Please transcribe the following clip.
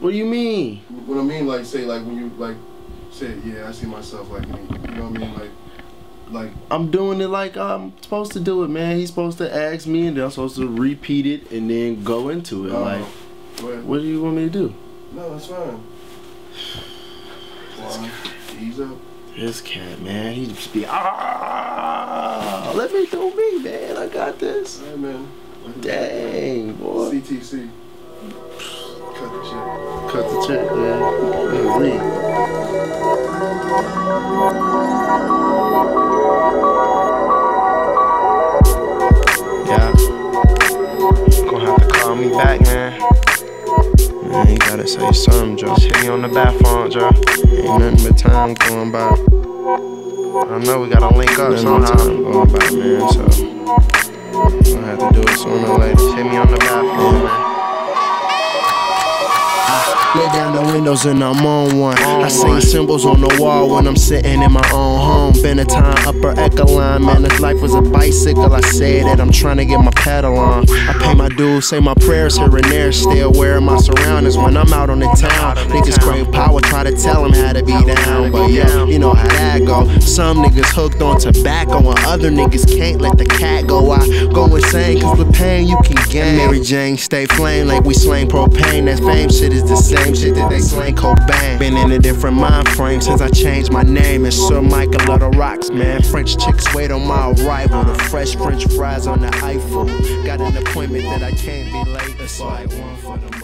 What do you mean? What I mean, like, say, like when you like, say, yeah, I see myself like me. You know what I mean? Like, like I'm doing it like I'm supposed to do it, man. He's supposed to ask me, and then I'm supposed to repeat it and then go into it. uh, like, what? do you want me to do? No, that's fine. Well, ease up. This cat, man, he just be ah. Let me do me, man. I got this. Right, man. Dang, boy. CTC. Shit. Man. Read. Yeah. Gonna have to call me back, man. Man, you gotta say something, Joe. Just hit me on the back phone, Joe. Ain't nothing but time going by. I know we gotta link up somehow. time going by, man. So gonna have to do it sooner or later. Just hit me on the back Lay down the windows and I'm on one. I see symbols on the wall when I'm sitting in my own home. Been a time upper echelon, man. If life was a bicycle, I say that I'm trying to get my pedal on. I pay my dues, say my prayers here and there. Stay aware of my surroundings when I'm out on the town. Niggas crave power, try to tell them how to be down. But yeah, you know how that go. Some niggas hooked on tobacco and other niggas can't let the cat go. I go insane, cause with pain you can gain. Mary Jane stay flame like we slang propane. That fame shit is the same shit that they slang Cobain. Been in a different mind frame since I changed my name. And Sir Michael of the Rocks, man. French chicks wait on my arrival. The fresh French fries on the Eiffel. Got an appointment that I can't be late. It's like one for the